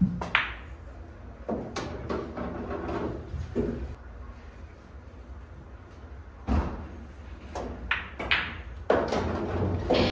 ハハハハ!